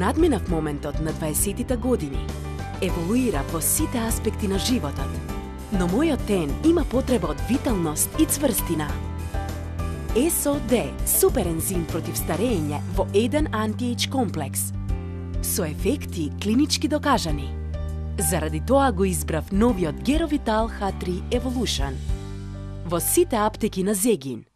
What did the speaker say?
надминав моментот на 20-тите години. Еволуира во сите аспекти на животот. Но мојот тен има потреба од виталност и цврстина. СОД – суперензим против старење во еден антиејдж комплекс. Со ефекти клинички докажани. Заради тоа го избрав новиот Геровитал H3 Evolution во сите аптеки на Зегин.